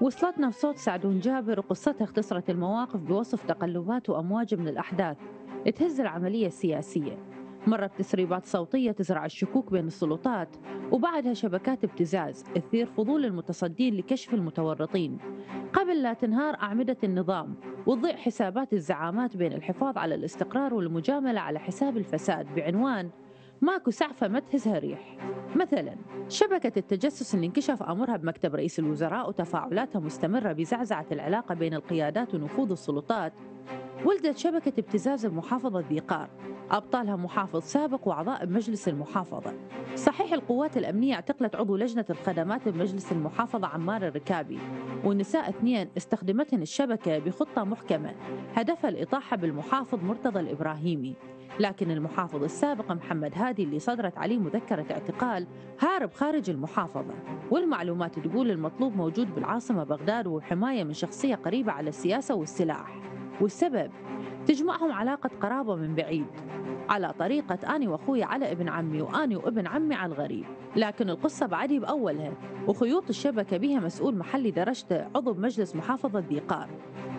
وصلتنا بصوت سعدون جابر وقصتها اختصرت المواقف بوصف تقلبات وأمواج من الأحداث. تهز العملية السياسية. مرة بتسريبات صوتية تزرع الشكوك بين السلطات وبعدها شبكات ابتزاز تثير فضول المتصدين لكشف المتورطين. قبل لا تنهار أعمدة النظام وتضيع حسابات الزعامات بين الحفاظ على الاستقرار والمجاملة على حساب الفساد بعنوان ماكو سعفة ما تهزها ريح. مثلا شبكة التجسس اللي انكشف أمرها بمكتب رئيس الوزراء وتفاعلاتها مستمرة بزعزعة العلاقة بين القيادات ونفوذ السلطات ولدت شبكة ابتزاز بمحافظة ذي قار أبطالها محافظ سابق وأعضاء بمجلس المحافظة. صحيح القوات الأمنية اعتقلت عضو لجنة الخدمات بمجلس المحافظة عمار الركابي والنساء اثنين استخدمتهن الشبكة بخطة محكمة. هدفها الإطاحة بالمحافظ مرتضى الإبراهيمي. لكن المحافظ السابق محمد هادي اللي صدرت عليه مذكرة اعتقال هارب خارج المحافظة. والمعلومات تقول المطلوب موجود بالعاصمة بغداد وحماية من شخصية قريبة على السياسة والسلاح. والسبب تجمعهم علاقة قرابة من بعيد على طريقة أني وأخوي على ابن عمي وأني وابن عمي على الغريب. لكن القصة بعدي بأولها وخيوط الشبكة بها مسؤول محلي درجته عضو بمجلس محافظة ذيقار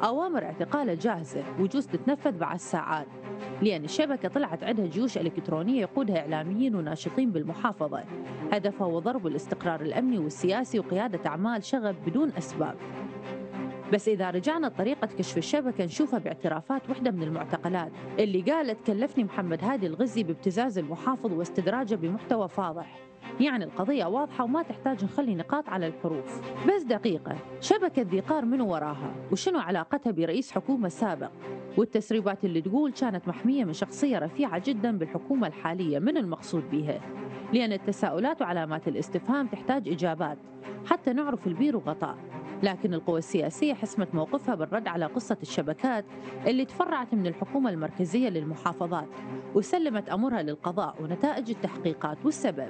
أوامر اعتقاله جاهزة وجوز تتنفذ بعد ساعات لأن الشبكة طلعت عندها جيوش إلكترونية يقودها إعلاميين وناشطين بالمحافظة. هدفها هو ضرب الاستقرار الأمني والسياسي وقيادة أعمال شغب بدون أسباب. بس إذا رجعنا لطريقة كشف الشبكة نشوفها باعترافات وحدة من المعتقلات اللي قالت كلفني محمد هادي الغزي بابتزاز المحافظ واستدراجه بمحتوى فاضح. يعني القضية واضحة وما تحتاج نخلي نقاط على الحروف. بس دقيقة شبكة ذي قار من وراها؟ وشنو علاقتها برئيس حكومة سابق؟ والتسريبات اللي تقول كانت محمية من شخصية رفيعة جدا بالحكومة الحالية من المقصود بها لأن التساؤلات وعلامات الاستفهام تحتاج إجابات. حتى نعرف البير وغطاء لكن القوى السياسية حسمت موقفها بالرد على قصة الشبكات اللي تفرعت من الحكومة المركزية للمحافظات وسلمت أمرها للقضاء ونتائج التحقيقات والسبب.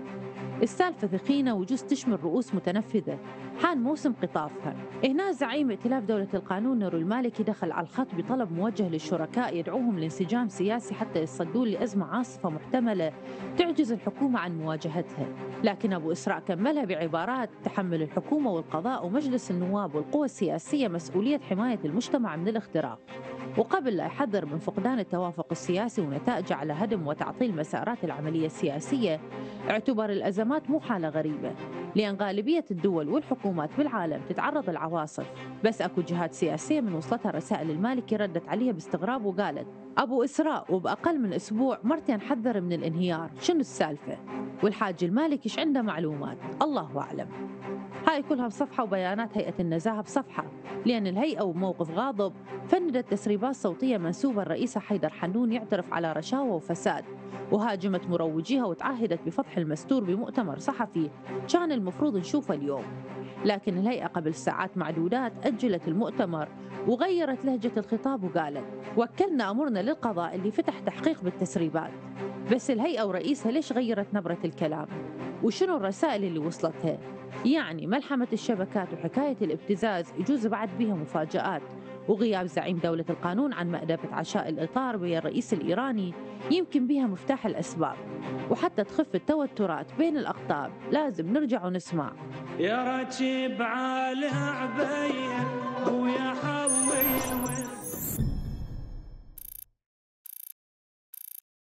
السالفة ثخينة وجوز تشمل رؤوس متنفذة. حان موسم قطافها. هنا زعيم ائتلاف دولة القانون نور المالكي دخل على الخط بطلب موجه للشركاء يدعوهم لانسجام سياسي حتى يصدون لأزمة عاصفة محتملة تعجز الحكومة عن مواجهتها. لكن أبو إسراء كملها بعبارات تحمل الحكومة والقضاء ومجلس النواب والقوى السياسية مسؤولية حماية المجتمع من الاختراق. وقبل لا يحذر من فقدان التوافق السياسي ونتائجه على هدم وتعطيل مسارات العملية السياسية اعتبر الأزمات مو حالة غريبة لأن غالبية الدول والحكومات بالعالم تتعرض لعواصف. بس أكو جهات سياسية من وصلتها رسائل المالكي ردت عليها باستغراب وقالت أبو إسراء وبأقل من أسبوع مرتين حذر من الانهيار شنو السالفة؟ والحاج المالكي عنده معلومات؟ الله أعلم. هاي كلها بصفحة وبيانات هيئة النزاهة بصفحة. لأن الهيئة وموقف غاضب فندت تسريبات صوتية منسوبة الرئيسة حيدر حنون يعترف على رشاوى وفساد وهاجمت مروجيها وتعهدت بفتح المستور بمؤتمر صحفي كان المفروض نشوفه اليوم. لكن الهيئة قبل ساعات معدودات أجلت المؤتمر وغيرت لهجة الخطاب وقالت وكلنا أمرنا للقضاء اللي فتح تحقيق بالتسريبات. بس الهيئة ورئيسها ليش غيرت نبرة الكلام؟ وشنو الرسائل اللي وصلتها؟ يعني ملحمة الشبكات وحكاية الابتزاز يجوز بعد بها مفاجآت؟ وغياب زعيم دولة القانون عن مأدبة عشاء الإطار ويا الرئيس الإيراني يمكن بها مفتاح الأسباب. وحتى تخف التوترات بين الأقطاب. لازم نرجع ونسمع. يا رجب على الورد